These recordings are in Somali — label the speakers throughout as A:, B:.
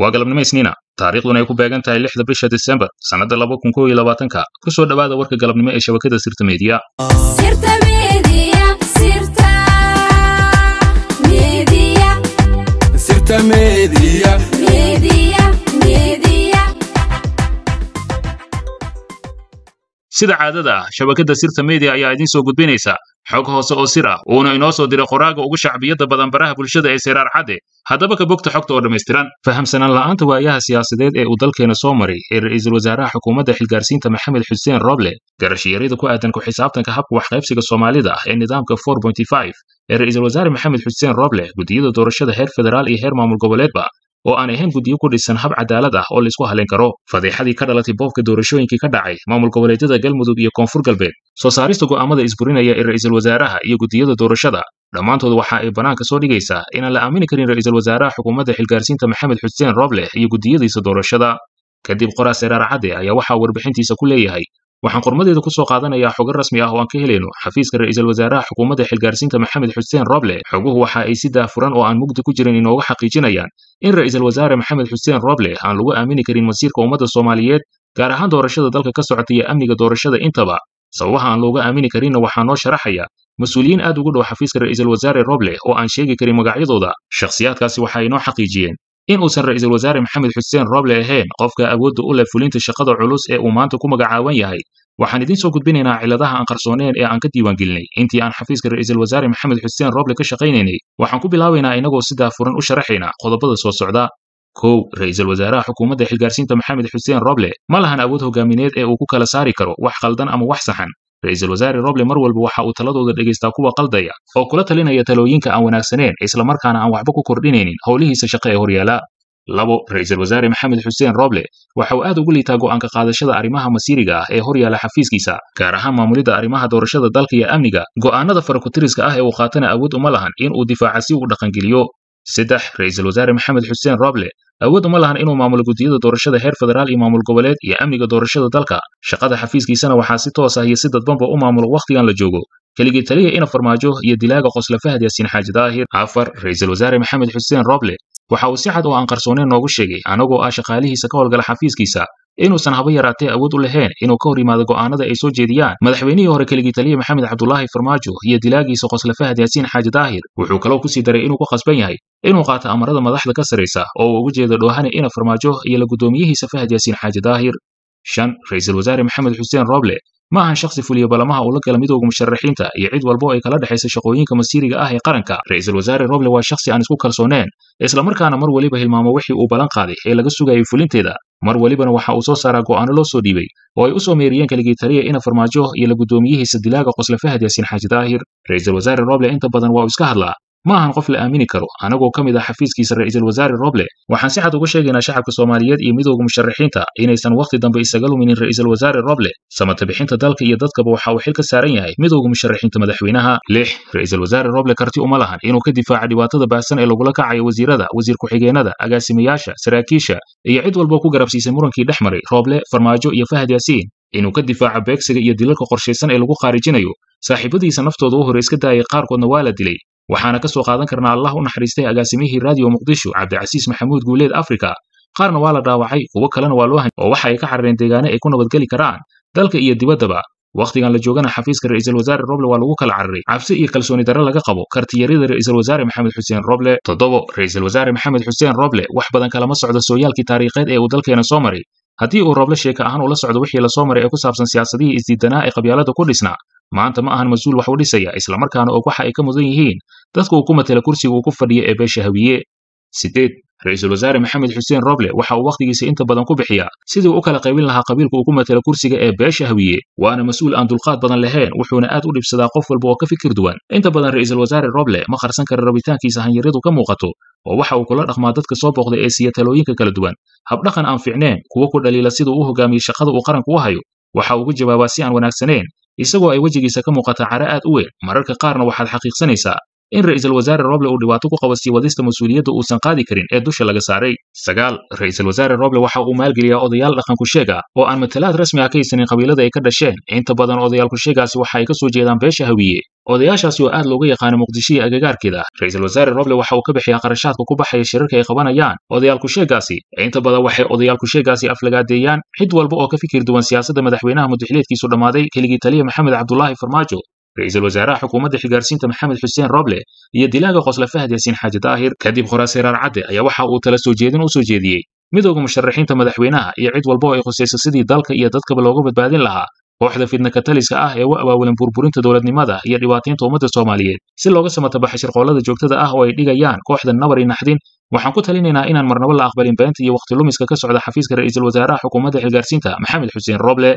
A: waa galabnimo isniina taariikhduna ay ku beegan tahay lixda bisha disembar sannadda laba kun kow iyo labaatanka ku soo dhowaada warka galabnimo ee shabakada sirta
B: Media.
A: sida caadada ah shabakada sirta media ayaa idiin soo gudbinaysa xog hoose oo sir ah uuna inoo soo diray qoraaga ugu shacbiyadda badan baraha bulshada ee seyraar cadde haddaba ka bogta xogta oo dhammaystiran. Fahamsanaan la'aanta waayaha siyaasadeed ee uu dalkeena soo maray ee ra'iisul wasaaraha xukuumadda xilgaarsiinta maxamed xuseen roble garashiyarida ku aadan ku xisaabtanka habka waxqaybsiga soomaalida ah ee nidaamka ee ra'iisul wasaare maxamed xuseen roble gudiyada doorashada heer federaal iyo heer maamul goboleedba oo aan ahayn guddiyo ku dhisan hab cadaalad ah oo laysku halayn karo. Fadeexadii ka dhalatay boobka doorashooyinkii ka dhacay maamul goboleedyada galmudug iyo koonfur galbeed. Soo saarista go'aamada isburinaya ee ra'iisul wasaaraha iyo gudiyada doorashada. Dhammaantood waxa ay bannaanka soo dhigaysaa inaan la aamini karin ra'iisul wasaaraha xukuumadda xilgaarsiinta maxamed xuseen roble iyo gudiyadiisa doorashada. Kadib qoraa seraar cadde ayaa waxaa warbixintiisa ku leeyahay waxaan qormadeeda ku soo qaadanayaa xogo rasmi ah oo aan ka helayno xafiiska ra'iisul wasaaraha xukuumadda xilgaarsiinta maxamed xuseen roble xoguhu waxa ay si daafuran oo aan mugdi ku jirin inooga xaqiijinayaan in ra'iisul wasaare maxamed xuseen roble aan lagu aamini karin masiirka ummadda soomaaliyeed gaar ahaan doorashada dalka ka socota iyo amniga doorashada intaba. Sababaha aan looga aamini karinna waxaa noo sharaxaya mas'uuliyiin aad ugu dhow xafiiska ra'iisul wasaare roble oo aan sheegi karin magacyadooda. Shakhsiyaadkaasi waxa ay noo xaqiijiyeen in uusan ra'iisul wasaare maxamed xuseen roble ahayn qofka awoodda u leh fulinta shaqada culus ee uu maanta ku magacaaban yahay waxaan idiin soo gudbinaynaa ciladaha aan qarsooneen ee aan ka diiwaangelinay. Intii aan xafiiska ra'iisul wasaare maxamed xuseen roble ka shaqaynaynay waxaan ku bilaabaynaa inagoo si daafuran u sharaxayna qodobada soo socda kow ra'iisul wasaaraha xukuumadda xilgaarsiinta maxamed xuseen roble ma lahan awood hogaamineed ee uu ku kala saari karo wax qaldan ama wax saxan ra'iisul wasaare roble mar walba waxa uu taladooda dhegaystaa kuwa qaldaya oo kula talinaya talooyinka aan wanaagsaneen islamarkaana aan waxba ku kordhinaynin howlihiisa shaqo ee horyaala. Labo ra'iisul wasaare maxamed xuseen roble waxa uu aad ugu liitaa go'aanka qaadashada arrimaha masiiriga ah ee horyaala xafiiskiisa gaar ahaan maamulidda arrimaha doorashada dalka iyo amniga. Go'aanada farakutiriska ah ee uu qaatana awood uma lahan in uu difaaca si uu dhaqangeliyo. Saddex ra'iisul wasaare maxamed xuseen roble awood uma lahan inuu maamulo gudiyada doorashada heer federaal iyo maamul goboleed iyo amniga doorashada dalka. Shaqada xafiiskiisana waxaa si toos ah iyo si dadbanba u maamulo wakhtigan la joogo. Keligii taliya ina farmaajo iyo dilaaga qosla fahad yaasiin xaaji daahir. Afar ra'iisul wasaare maxamed xuseen roble waxa uu si cad oo aan qarsooneen noogu sheegay anagoo ah shaqaalihiisa ka howlgala xafiiskiisa inuusan haba yaraatee awood u lahayn inuu ka hor yimaado go'aanada ay soo jeediyaan. Madaxweynihii hore keligii taliya maxamed cabdulaahi farmaajo iyo dilaagiisa qosla fahad yaasiin xaaji daahir wuxuu kaloo ku sii daray inuu ku qasban yahay inuu qaato amarada madaxda ka saraysa oo uu ugu jeedo dhoohane ina farmaajo iyo la guddoomiyihiisa fahad yaasiin xaaji daahir. Shan ra'iisul wasaare maxamed xuseen roble ma ahan shakhsi fuliya balamaha uu la gala midowga musharaxiinta iyo cid walba oo ay kala dhexaysa shaqooyinka masiiriga ah ee qaranka. Ra'iisul wasaare roble waa shakhsi aan isku kalsooneen islamarkaana mar weliba hilmaamo wixii uu ballan qaaday ee laga sugayay fulinteeda. Mar welibana waxa uu soo saaraa go'aano loo soo dhiibay oo ay u soo meeriyeen keligii taliya ina farmaajo iyo la guddoomiyihiisa dilaaga qosle fahad yaasiin xaaji daahir. Ra'iisul wasaare roble inta badan waa uu iska hadlaa ma ahan qof la aamini karo anagoo ka mid ah xafiiskiisa ra'iisul wasaare roble. Waxaan si cad uga sheegaynaa shacabka soomaaliyeed iyo midowga musharaxiinta inaysan wakhti dambe isaga luminin ra'iisul wasaare roble. Samata bixinta dalka iyo dadkaba waxa uu xil ka saaran yahay midowga musharaxiinta madaxweynaha. Lix ra'iisul wasaare roble karti uma lahan inuu ka difaaca dhibaatada baahsan ee lagula kacayo wasiirada wasiir ku-xigeenada agaasimayaasha saraakiisha iyo cid walba ku garabsiisay murankii dhex maray roble farmaajo iyo fahad yaasiin inuu ka difaaco beegsiga iyo dilalka qorshaysan ee lagu khaarijinayo saaxiibadiisa naftooda u hore iska daayay qaarkoodna waa la dilay. Waxaana ka soo qaadan karnaa allah u naxariistay agaasimihii raadiyo muqdisho cabdicasiis maxamuud guuleed afrika. Qaarna waa la dhaawacay kuwo kalena waa loo oo waxa ay ka carareen deegaano ay ku nabadgeli karaan dalka iyo dibaddaba. Wakhtigan la joogana xafiiska ra'iisul wasaare roble waa lagu kala cararay cabsi iyo kalsooni darre laga qabo kartiyarida ra'iisul wasaare maxamed xuseen roble toddobo ra'iisul wasaare maxamed xuseen roble wax badan kalama socdo sooyaalkii taariikheed ee uu dalkeena soo maray. Haddii uu roble sheeka ahaan ula socdo wixii la soo maray ee ku saabsan siyaasadihii isdiidanaa ee qabyaalada ku dhisnaa maanta ma ahan mas'uul wax u dhisaya islamarkaana og waxa ay ka mudan yihiin. Dadka uu ku matela kursiga uu ku fadhiya ee beesha hawiye. Sideed ra'iisul wasaare maxamed xuseen roble waxa uu wakhtigiisa inta badan ku bixiyaa. Sidii u kala qaybin lahaa qabiilka uu ku matela kursiga ee beesha hawiye waana mas'uul aan dulqaad badan lahayn wuxuuna aad u dhibsadaa qof walba oo ka fikir duwan. Inta badan ra'iisul wasaare roble ma qarsan kara rabitaankiisa hanyaradu ka muuqato oo waxa uu kula dhaqmaa dadka soo booqday ee siiya talooyinka kala duwan. Habdhaqan aan fiicneen kuwo ku dhaliila sida uu u hogaamiyey shaqada uu qaranku u hayo waxa ugu jawaabaa si aan wanaagsanayn isagoo ay wejigiisa ka muuqata cara aad u weyn mararka qaarna waxaad xaqiiqsanaysaa in ra'iisul wasaare roble uu dhibaato ku qabo sii wadista mas'uuliyadda uusan qaadi karin ee dusha laga saaray. Sagaal ra'iisul wasaare roble waxa uu maalgeliyaa odayaal dhaqan kusheeg ah oo aan matalaad rasmi ah ka haysanin qabiilada ay ka dhasheen. Inta badan odayaal kusheegaasi waxa ay ka soo jeedaan beesha hawiye. Odayaashaasi oo aad looga yaqaano muqdisho iyo agagaarkeeda. Ra'iisul wasaare roble waxa uu ka bixiyaa qarashaadka ku baxaya shirarka ay qabanayaan. Odayaal kusheegaasi inta badan waxay odayaal kusheegaasi aflagaadeeyaan. Cid walba oo ka fikir duwan siyaasadda madaxweynaha mudaxileedkiisu dhammaaday keligii taliya maxamed cabdulaahi farmaajo ra'iisul wasaaraha xukuumadda xilgaarsiinta maxamed xuseen roble iyo dilaaga qosle fahad yaasiin xaaji daahir kadib khoraasiraar cadde ayaa waxa uu tala soo jeedin u soo jeediyey midooda musharaxiinta madaxweynaha iyo cid walba oo ay khusayso sidii dalka iyo dadkaba looga badbaadin lahaa kooxda fidna kataliska ah ee u abaabulan burburinta dowladnimada iyo dhibaataynta ummadda soomaaliyeed si looga samatabaxay shirqoolada joogtada ah oo ay dhigayaan kooxda nabar naxdin waxaan ku talinaynaa inaan marnabo la aqbalin beenta iyo wakhti lumiska ka socda xafiiska ra'iisul wasaaraha xukuumadda xilgaarsiinta maxamed xuseen roble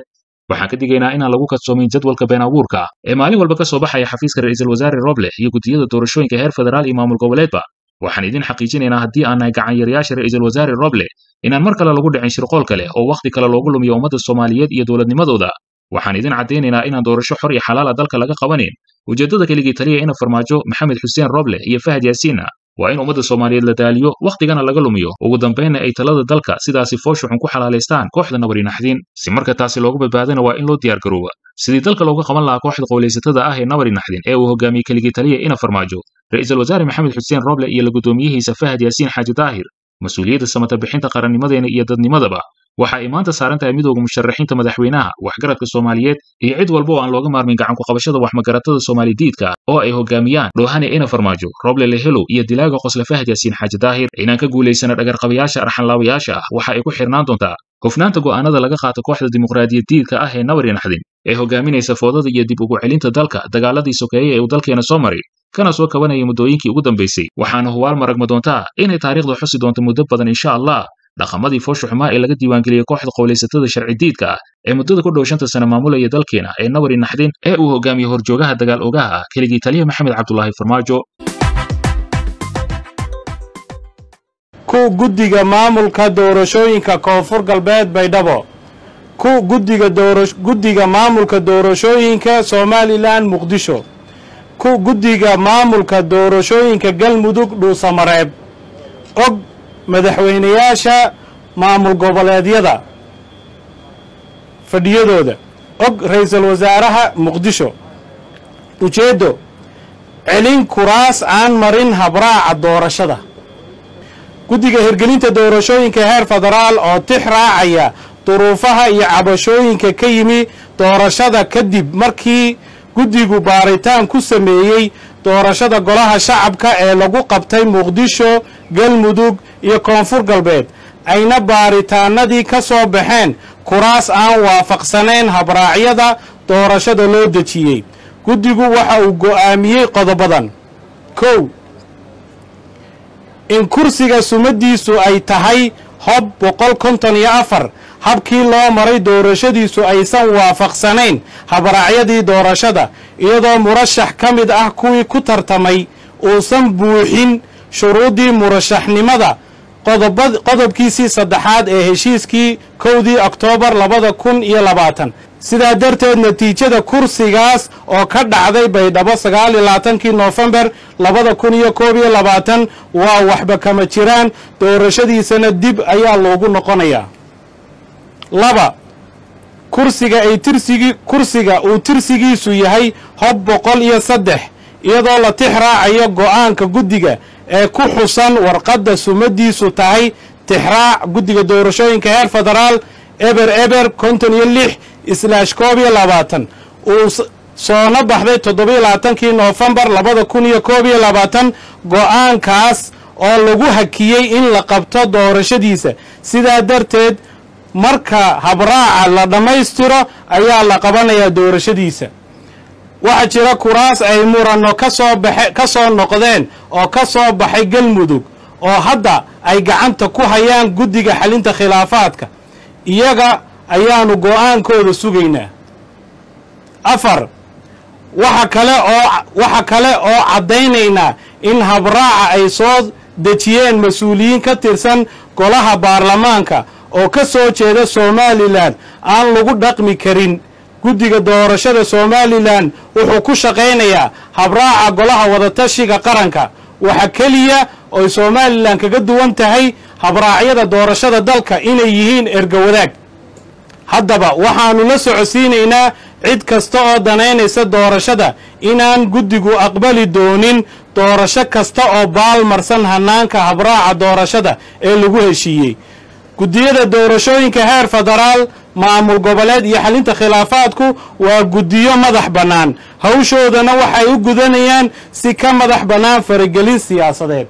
A: waxaan ka digaynaa inaan lagu kadsoomin jadwalka been abuurka ee maalin walba ka soo baxaya xafiiska ra'iisul wasaare roble iyo gudiyada doorashooyinka heer federaal iyo maamul goboleedba waxaan idin xaqiijinaynaa haddii aan nahay gacanyarayaasha ra'iisul wasaare roble inaan mar kale lagu dhicin shirqool kale oo wakhti kale loogu lumiyo ummadda soomaaliyeed iyo dowladnimadooda waxaan idin caddaynaynaa inaan doorasho xor iyo xalaala dalka laga qabanin. Ujeeddada keligii taliya ina farmaajo maxamed xuseen roble iyo fahad yaasiinna waa in ummadda soomaaliyeed la daaliyo wakhtigana laga lumiyo. Ugu dambaynna ay talada dalka sidaasi fooshu xun ku xalaalaystaan kooxda nabari naxdin si marka taasi loogu badbaadana waa in loo diyaargarooba sidii dalka looga qaban lahaa kooxda qowlaysatada ah ee nabari naxdin ee uu hogaamiyey keligii taliya ina farmaajo ra'iisul wasaare maxamed xuseen roble iyo la guddoomiyihiisa fahad yaasiin xaaji daahir mas'uuliyadda samata bixinta qarannimadeena iyo dadnimadaba waxa ay maanta saaran tahay midooda musharaxiinta madaxweynaha waxgaradka soomaaliyeed iyo cid walba oo aan looga maarmin gacan ku qabashada waxmagaratada soomaalidiidka oo ay hogaamiyaan dhoohane ina farmaajo roble lehelow iyo dilaaga qosle fahad yaasiin xaaji daahir. Inaan ka guulaysana dhagarqabayaasha arxanlaabayaasha ah waxa ay ku xirnaan doontaa hufnaanta go'aanada laga qaato kooxda dimuqraadiyad diidka ah ee nabari naxdin ee hogaaminaysa foodada iyo dib ugu celinta dalka dagaaladii sokeeye ee uu dalkeena soo maray kana soo kabanaya muddooyinkii ugu dambaysay waxaana huwaal maragma doontaa inay taariikhda xusi doonto muddo badan insha allah dhaqamadii foosha xumaa ee laga diiwaangeliyey kooxda qowlaysatada sharci diidka ah ee muddada ku dhow shanta sana maamulaya dalkeena ee nabari naxdin ee uu hogaamiye horjoogaha dagaal ogaha ah keligii taliya maxamed cabdulaahi farmaajo.
C: Ku guddiga maamulka doorashooyinka koonfur galbeed baydhabo. Ku guddiga guddiga maamulka doorashooyinka somalilan muqdisho. Ku guddiga maamulka doorashooyinka galmudug dhuusamareeb og madaxweynayaasha maamul goboleedyada fadhiyadooda. Og ra'iisul wasaaraha muqdisho. Ujeeddo celin kuraas aan marin habraaca doorashada. Guddiga hirgelinta doorashooyinka heer federaal oo tix raacaya duruufaha iyo cabashooyinka ka yimi doorashada kadib markii guddigu baaritaan ku sameeyey doorashada golaha shacabka ee lagu qabtay muqdisho galmudug iyo koonfur galbeed. Ayna baaritaanadii ka soo baxeen kuraas aan waafaqsanayn habraacyada doorashada loo dejiyey. Guddigu waxa uu go'aamiyey qodobadan kow in kursiga sumadiisu ay tahay hob boqol konton iyo afar. Habkii loo maray doorashadiisu aysan waafaqsanayn habraacyadii doorashada iyadoo murashax ka mid ah kuwii ku tartamay uusan buuxin shuruuddii murashaxnimada qodobkiisii saddexaad ee heshiiskii kowdii oktoobar labada kun iyo labaatan. Sidaa darteed natiijada kursigaas oo ka dhacday baydhabo sagaal iyo labaatankii noofembar labada kun iyo koob iyo labaatan waa waxba kama jiraan. Doorashadiisana dib ayaa loogu noqonayaa. Laba kursiga ay tirsigi kursiga uu tirsigiisu yahay hob boqol iyo saddex iyadoo la tix raacayo go'aanka guddiga ee ku xusan warqadda sumadiisu tahay tixraac guddiga doorashooyinka heer federaal eber eber konton iyo lix islaash koob iyo labaatan. Uu soona baxday toddobiyo labaatankii noofembar labada kun iyo koob iyo labaatan go'aankaas oo lagu hakiyey in la qabto doorashadiisa. Sidaa darteed marka habraaca la dhammaystiro ayaa la qabanayaa doorashadiisa waxaa jira kuraas ay baxe ka soo noqdeen oo ka soo baxay galmudug oo hadda ay gacanta ku hayaan guddiga xalinta khilaafaadka. Iyaga ayaanu go'aankooda sugaynaa. Afar waxa kale oo waxa kale oo caddaynaynaa in habraaca ay soo dejiyeen mas'uuliyiin ka tirsan golaha baarlamaanka oo ka soo jeeda somalilan aan lagu dhaqmi karin guddiga doorashada somalilan wuxuu ku shaqaynayaa habraaca golaha wadatashiga qaranka. Waxa keliya oy somalilan kaga duwan tahay habraacyada doorashada dalka inay yihiin ergowadaag haddaba waxaannu la socodsiinaynaa cid kasta oo danaynaysa doorashada inaan guddigu aqbali doonin doorasho kasta oo baalmarsan hannaanka habraaca doorashada ee lagu heshiiyey. Guddiyada doorashooyinka heer federaal maamul goboleed iyo xalinta khilaafaadku waa guddiyo madax bannaan. Hawshoodana waxay u gudanayaan si ka madax bannaan faragelin siyaasadeed